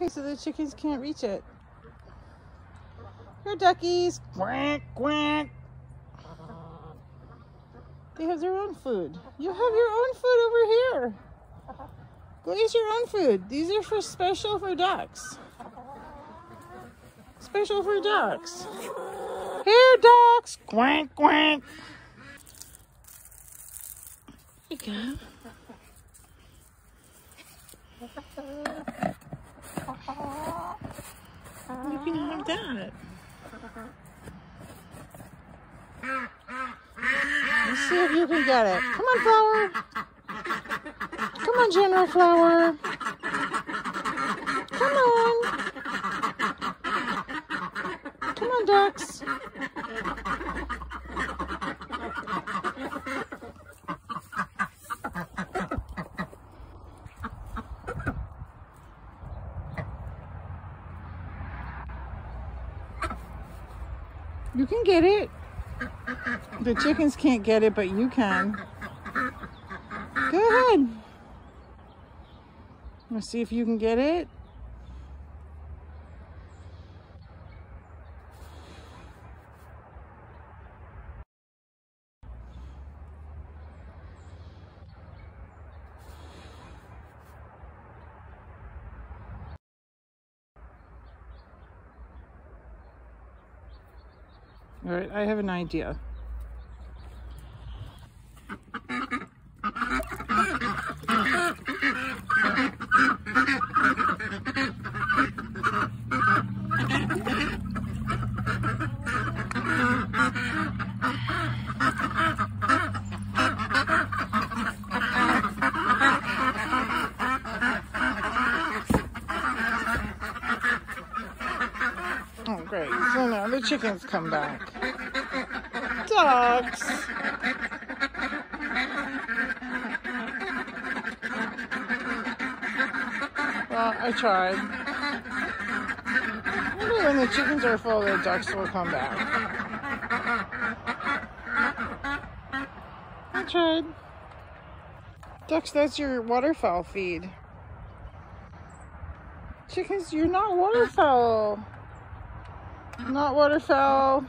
Okay, so the chickens can't reach it. Here, duckies. Quack, quack. They have their own food. You have your own food over here. Go eat your own food. These are for special for ducks. Special for ducks. Here, ducks. Quack, quack. There you go. You can have that. Let's see if you can get it. Come on, Flower. Come on, General Flower. Come on. Come on, ducks. You can get it. The chickens can't get it, but you can. Go ahead. Let's see if you can get it. All right, I have an idea. Oh, great. So now the chickens come back. Ducks. Well, I tried. Maybe when the chickens are full, the ducks will come back. I tried. Ducks, that's your waterfowl feed. Chickens, you're not waterfowl. Not waterfowl.